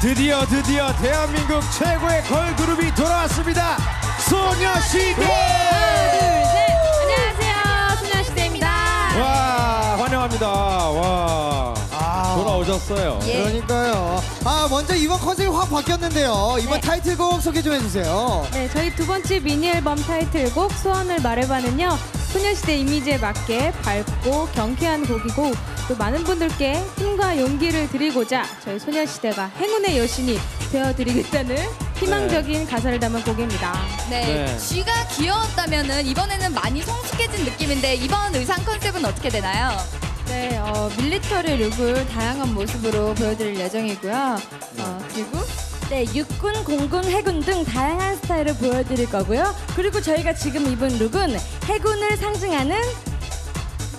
드디어 드디어 대한민국 최고의 걸그룹이 돌아왔습니다. 소녀시대. 안녕하세요. 소녀시대입니다. 와 환영합니다. 와 아, 돌아오셨어요. 예. 그러니까요. 아, 먼저 이번 컨셉이 확 바뀌었는데요. 이번 네. 타이틀곡 소개 좀 해주세요. 네, 저희 두 번째 미니 앨범 타이틀곡 소원을 말해봐는요. 소녀시대 이미지에 맞게 밝고 경쾌한 곡이고 또 많은 분들께 힘과 용기를 드리고자 저희 소녀시대가 행운의 여신이 되어드리겠다는 희망적인 가사를 담은 곡입니다. 네, 네. 쥐가 귀여웠다면은 이번에는 많이 성숙해진 느낌인데 이번 의상 컨셉은 어떻게 되나요? 네, 어, 밀리터리 룩을 다양한 모습으로 보여드릴 예정이고요. 어, 그리고 네, 육군, 공군, 해군 등 다양한 스타일을 보여드릴 거고요. 그리고 저희가 지금 입은 룩은 해군을 상징하는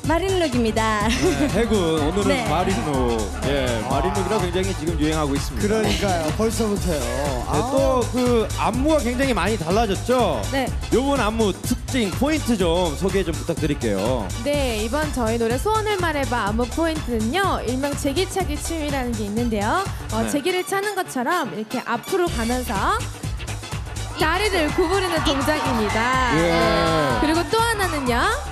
마린 룩입니다. 네, 해군 오늘은 네. 마린룩. 예, 마린룩이라 굉장히 지금 유행하고 있습니다. 그러니까요. 벌써부터요. 아, 또 그 안무가 굉장히 많이 달라졌죠. 네, 요번 안무 특징 포인트 좀 소개 좀 부탁드릴게요. 네, 이번 저희 노래 소원을 말해봐 안무 포인트는요. 일명 제기차기 춤이라는 게 있는데요. 어, 네. 제기를 차는 것처럼 이렇게 앞으로 가면서 다리를 구부리는 동작입니다. 예. 네. 그리고 또 하나는요.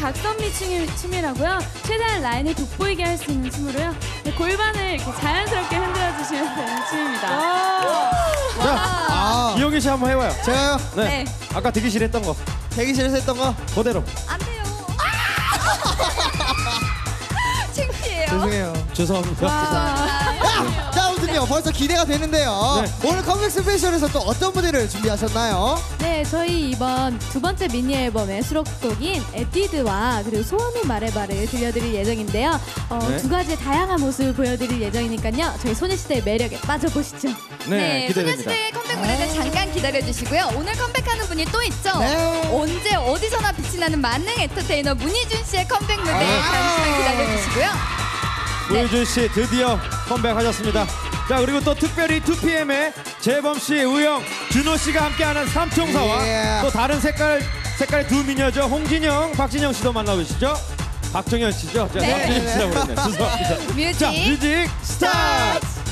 각선미 춤이, 춤이 라고요. 최대한 라인을 돋보이게 할 수 있는 춤으로요. 네, 골반을 이렇게 자연스럽게 흔들어 주시면 되는 춤입니다. 자, 아, 이홍기 씨 한번 해봐요. 제가요. 네. 네. 아까 대기실 했던 거 대기실에서 했던 거 그대로. 안 돼요. 창피해요. 죄송해요. 죄송합니다. 아, 자, 아무튼요. 벌써 기대가 되는데요. 네. 오늘 컴백 스페셜에서 또 어떤 무대를 준비하셨나요? 네, 저희 이번 두 번째 미니 앨범의 수록곡인 에뛰드와 그리고 소원을 말해봐를 들려드릴 예정인데요. 어, 네. 두 가지의 다양한 모습을 보여드릴 예정이니까요. 저희 소녀시대의 매력에 빠져보시죠. 네, 네, 기대됩니다. 소녀시대의 컴백 무대는 잠깐 기다려주시고요. 오늘 컴백하는 분이 또 있죠? 네. 언제 어디서나 빛이 나는 만능 엔터테이너 문희준 씨의 컴백 무대 아. 잠시만 기다려주시고요. 네. 우유준 씨 드디어 컴백하셨습니다. 자 그리고 또 특별히 2PM의 재범 씨, 우영, 준호 씨가 함께하는 삼총사와 예. 또 다른 색깔 색깔의 두 미녀죠. 홍진영, 박진영 씨도 만나보시죠. 박정현 씨죠. 자, 네. 홍진영 씨라고 그랬네. 죄송합니다. 뮤직 자 뮤직 스타트.